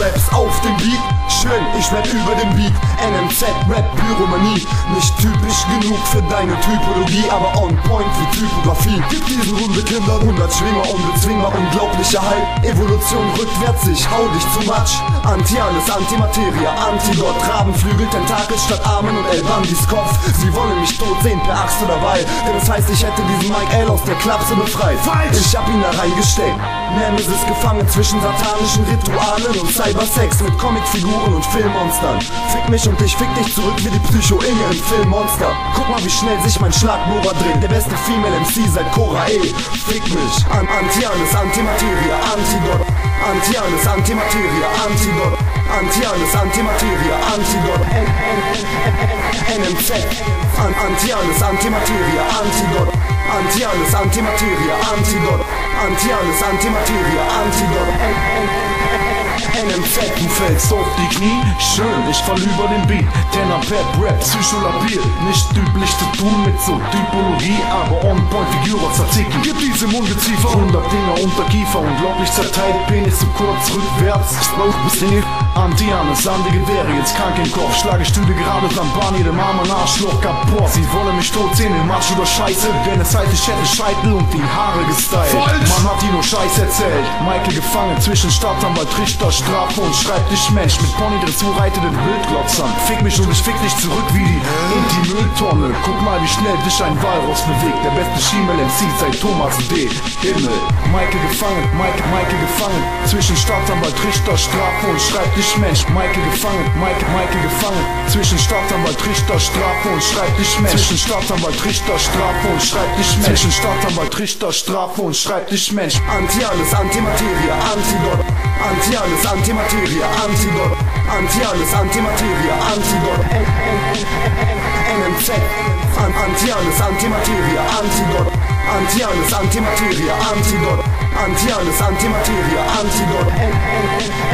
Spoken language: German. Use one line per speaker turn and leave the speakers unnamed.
rappst auf dem Beat. Schön, ich rap über den Beat. NMZ, Rap, Pyromanie. Nicht typisch genug für deine Typologie, aber on point für Typografie. Gib diesen Hundekinder 100 Schwinger, unbezwingbar, unglaublicher Halt. Evolution rückwärts, ich hau dich zu Matsch. Anti-Alles, Antimateria, Antidot, Rabenflügel, Tentakel statt Armen und El Bandis Kopf. Sie wollen mich tot sehen, per Axt oder Weil. Denn das heißt, ich hätte diesen Mike L aus der Klapse befreit.
Falsch!
Ich hab ihn da reingesteckt. Nemesis gefangen zwischen satanischen Ritualen und Cybersex mit Comicfiguren und Filmmonstern. Fick mich und ich fick dich zurück wie die Psycho-Inge im Filmmonster. Guck mal, wie schnell sich mein Schlagbohrer dreht. Der beste Female MC seit Cora E. Fick mich. An Antianis, Antimateria, Antidot. Antianis, Antimateria, Antidot. Antianis, Antimateria, Antidot. NMZ. An Antianis, Antimateria, Antidot. Antianis, Antimateria, Antidot. anti-honest, anti-material, antidote, and,
and, and, and, and, and, and, and, and, and, and fällst auf die Knie, schön, ich fall über den Beat. Tenor, Pep, Rap, Psycholabil. Nicht üblich zu tun mit so Typologie, aber on point Figur aus Artikel. Gib diese Ungeziefer 100 Dinger unter Kiefer, unglaublich zerteilt, Penis zu kurz, rückwärts, Stroke bis hin. Antianes, sandige Gewehre, jetzt krank im Kopf. Schlage Stühle gerade am Bahn, jedem Arm und Arschloch kaputt. Sie wollen mich tot sehen, im Marsch oder Scheiße. Denn es heißt, ich hätte Scheitel und die Haare gestylt. Man hat ihn nur Scheiß erzählt. Michael gefangen zwischen Staatsanwalt, Richter, Strafe und Schreibtisch Mensch. Mit Pony Dressur reitet den Wildglotzern. Fick mich und ich fick dich zurück wie die in die Mülltonne. Guck mal, wie schnell dich ein Walross bewegt. Der beste Schiemel MC seit Thomas D. Himmel. Michael gefangen, Michael, Michael gefangen. Zwischen Staatsanwalt, Richter, Strafe und Schreibtisch Mensch. Michael gefangen, Michael, Michael gefangen. Zwischen Staatsanwalt, Richter, Strafe und Schreibtisch Mensch. Zwischen Staatsanwalt, Richter, Strafe und Schreibtisch Mensch. Zwischen Staatsanwalt, Richter, Strafe und Schreibtisch Mensch.
Antialis, Antimateria, Antidot. Antialis, Antimateria, Antidot. Antialis, Antimateria, Antidot. NMZ. An Antialis, Antimateria, Antidot. Antialis, Antimateria, Antidot. Antialis, Antimateria, Antidot. NMZ.